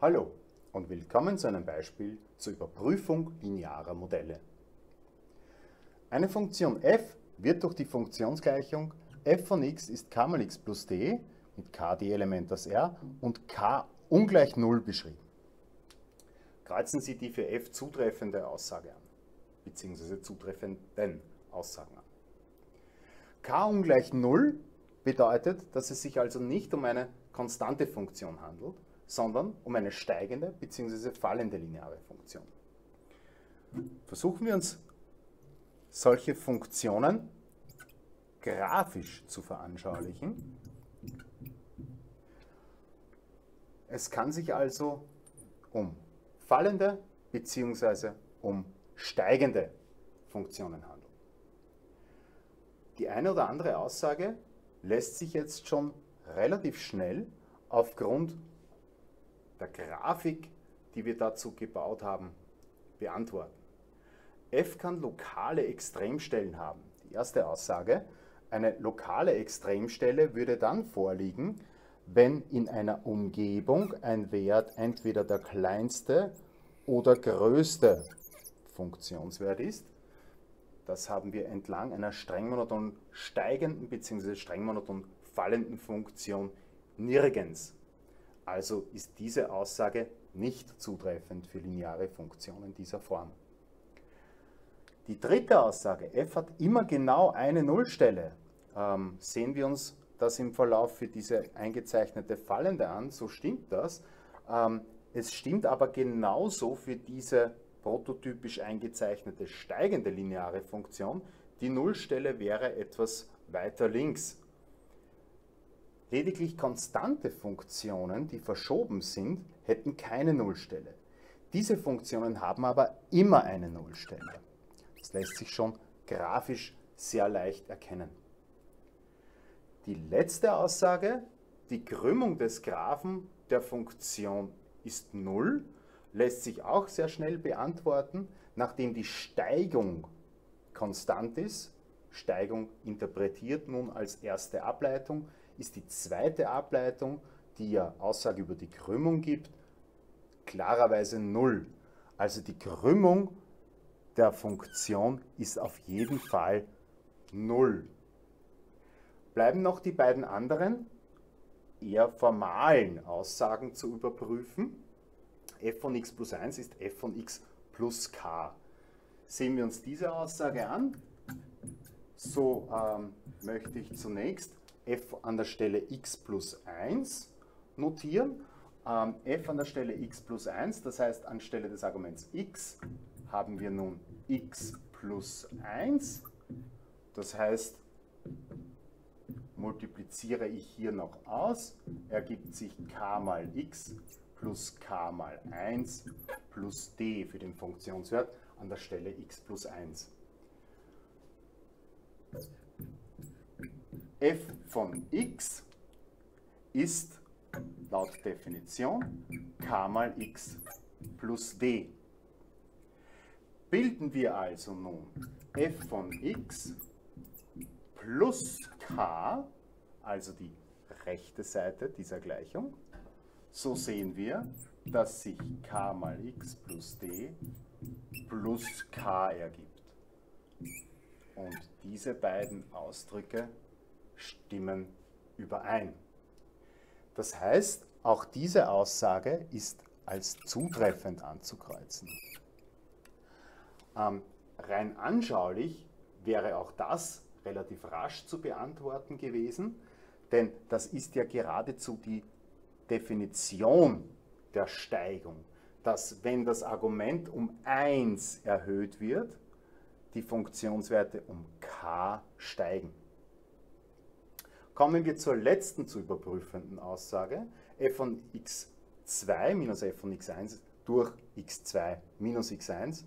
Hallo und willkommen zu einem Beispiel zur Überprüfung linearer Modelle. Eine Funktion f wird durch die Funktionsgleichung f von x ist k mal x plus d mit k die Element aus R und k ungleich 0 beschrieben. Kreuzen Sie die für f zutreffende Aussage an, beziehungsweise zutreffenden Aussagen an. k ungleich 0 bedeutet, dass es sich also nicht um eine konstante Funktion handelt, sondern um eine steigende bzw. fallende lineare Funktion. Versuchen wir uns solche Funktionen grafisch zu veranschaulichen. Es kann sich also um fallende bzw. um steigende Funktionen handeln. Die eine oder andere Aussage lässt sich jetzt schon relativ schnell aufgrund der Grafik, die wir dazu gebaut haben, beantworten. F kann lokale Extremstellen haben. Die erste Aussage, eine lokale Extremstelle würde dann vorliegen, wenn in einer Umgebung ein Wert entweder der kleinste oder größte Funktionswert ist. Das haben wir entlang einer streng monoton steigenden bzw. streng monoton fallenden Funktion nirgends also ist diese Aussage nicht zutreffend für lineare Funktionen dieser Form. Die dritte Aussage, f hat immer genau eine Nullstelle. Ähm, sehen wir uns das im Verlauf für diese eingezeichnete fallende an, so stimmt das. Ähm, es stimmt aber genauso für diese prototypisch eingezeichnete steigende lineare Funktion. Die Nullstelle wäre etwas weiter links. Lediglich konstante Funktionen, die verschoben sind, hätten keine Nullstelle. Diese Funktionen haben aber immer eine Nullstelle. Das lässt sich schon grafisch sehr leicht erkennen. Die letzte Aussage, die Krümmung des Graphen der Funktion ist Null, lässt sich auch sehr schnell beantworten, nachdem die Steigung konstant ist. Steigung interpretiert nun als erste Ableitung ist die zweite Ableitung, die ja Aussage über die Krümmung gibt, klarerweise 0. Also die Krümmung der Funktion ist auf jeden Fall 0. Bleiben noch die beiden anderen, eher formalen Aussagen zu überprüfen. f von x plus 1 ist f von x plus k. Sehen wir uns diese Aussage an. So ähm, möchte ich zunächst f an der Stelle x plus 1 notieren. Ähm, f an der Stelle x plus 1, das heißt anstelle des Arguments x haben wir nun x plus 1. Das heißt, multipliziere ich hier noch aus, ergibt sich k mal x plus k mal 1 plus d für den Funktionswert an der Stelle x plus 1 f von x ist laut Definition k mal x plus d. Bilden wir also nun f von x plus k, also die rechte Seite dieser Gleichung, so sehen wir, dass sich k mal x plus d plus k ergibt. Und diese beiden Ausdrücke stimmen überein. Das heißt, auch diese Aussage ist als zutreffend anzukreuzen. Ähm, rein anschaulich wäre auch das relativ rasch zu beantworten gewesen, denn das ist ja geradezu die Definition der Steigung, dass wenn das Argument um 1 erhöht wird, die Funktionswerte um k steigen. Kommen wir zur letzten zu überprüfenden Aussage. f von x2 minus f von x1 durch x2 minus x1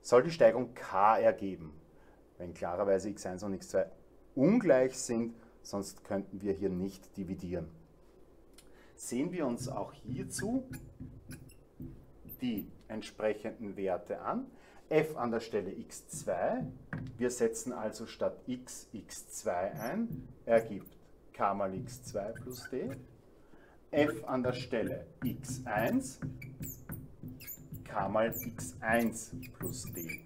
soll die Steigung k ergeben, wenn klarerweise x1 und x2 ungleich sind, sonst könnten wir hier nicht dividieren. Sehen wir uns auch hierzu die entsprechenden Werte an f an der Stelle x2. Wir setzen also statt x x2 ein, ergibt k mal x2 plus d. f an der Stelle x1 k mal x1 plus d.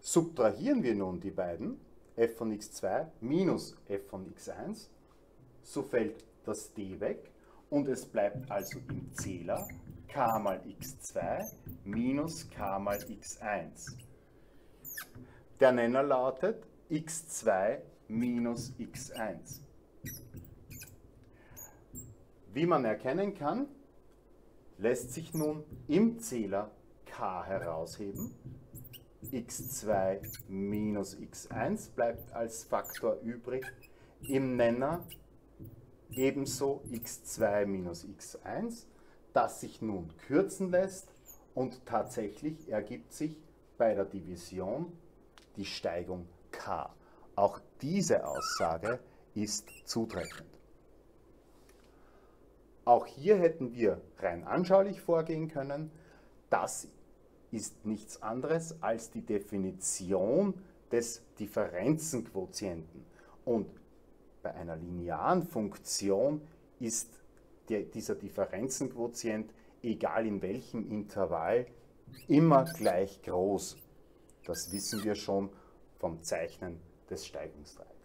Subtrahieren wir nun die beiden, f von x2 minus f von x1, so fällt das d weg und es bleibt also im Zähler k mal x2 minus k mal x1. Der Nenner lautet x2 minus x1. Wie man erkennen kann, lässt sich nun im Zähler k herausheben. x2 minus x1 bleibt als Faktor übrig. Im Nenner ebenso x2 minus x1, das sich nun kürzen lässt und tatsächlich ergibt sich bei der Division die Steigung k. Auch diese Aussage ist zutreffend. Auch hier hätten wir rein anschaulich vorgehen können. Das ist nichts anderes als die Definition des Differenzenquotienten. Und bei einer linearen Funktion ist der, dieser Differenzenquotient, egal in welchem Intervall, immer gleich groß. Das wissen wir schon vom Zeichnen des Steigungsdreiecks.